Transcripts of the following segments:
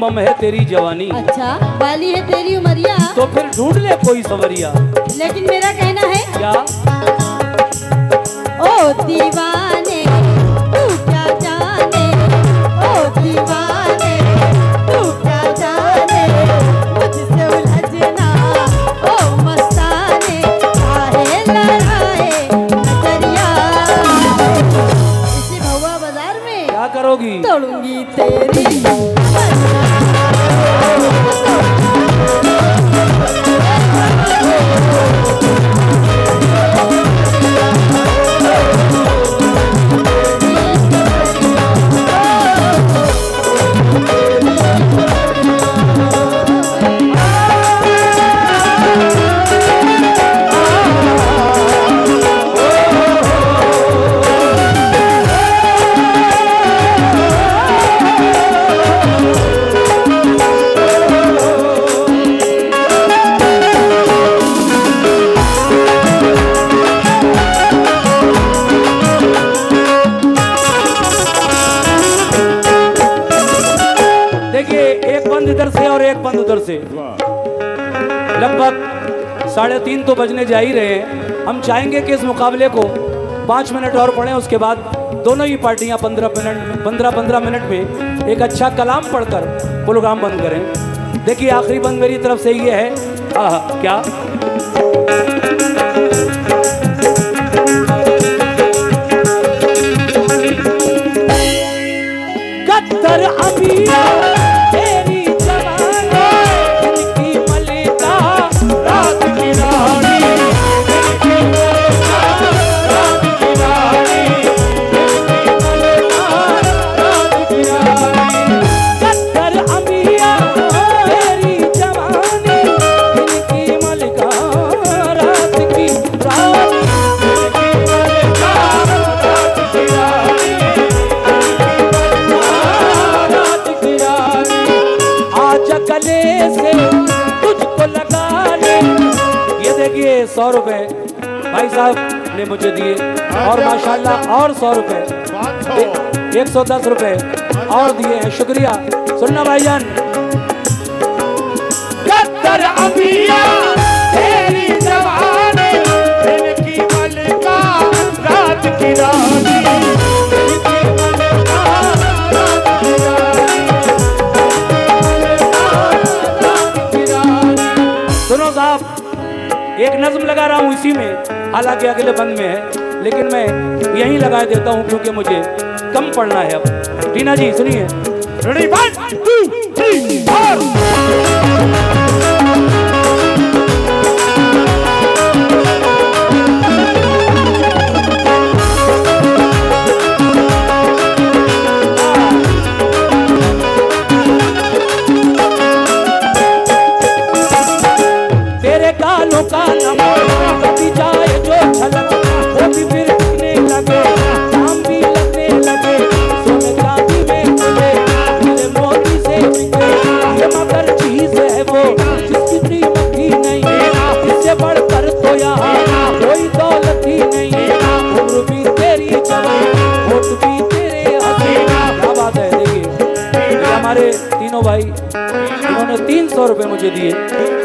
बम बम है तेरी जवानी। अच्छा बाली है तेरी उमरिया। तो फिर ढूंढ ले कोई सवरिया। लेकिन मेरा कहना है क्या? ओ दीवाने उधर से। लगभग साढ़े तीन तो बजने जा ही रहे हैं। हम चाहेंगे कि इस मुकाबले को पाँच मिनट और पढ़ें, उसके बाद दोनों ही पार्टियाँ पंद्रह मिनट, पंद्रह पंद्रह मिनट में एक अच्छा कलाम पढ़कर प्रोग्राम बंद करें। देखिए, आखिरी बंद मेरी तरफ़ से ये है। आह, क्या? सौ रुपए। भाई साहब ने मुझे दिए। और माशाल्लाह और सौ रुपए। एक सौ दस रुपए। और दिए हैं शुक्रिया। सुनना भाईजान एक नज्म लगा रहा हूँ इसी में। हालाँकि अगले बंद में है, लेकिन मैं यहीं लगा देता हूँ क्योंकि मुझे कम पढ़ना है अब। टीना जी, सुनिए। सौ रुपए मुझे दिए।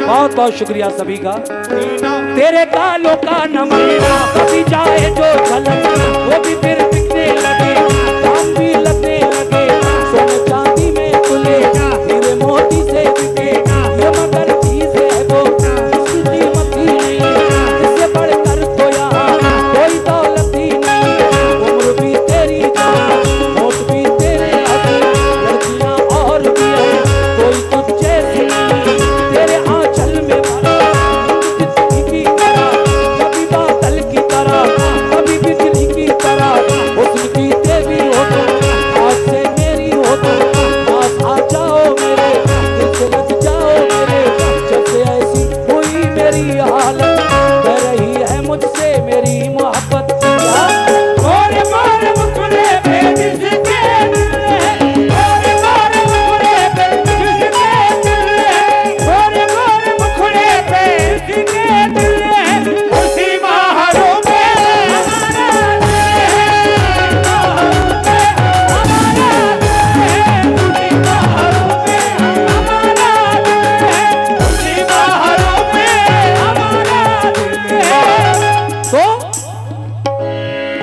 बहुत बहुत शुक्रिया सभी का। तेरे कालों का नमक कभी जाए जो झलक, वो भी फिर दिखने लगे।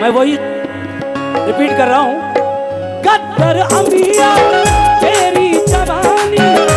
मैं वही रिपीट कर रहा हूँ। गद्दर अमिया तेरी जवानी।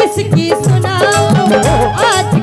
किसकी सुनाओ? आज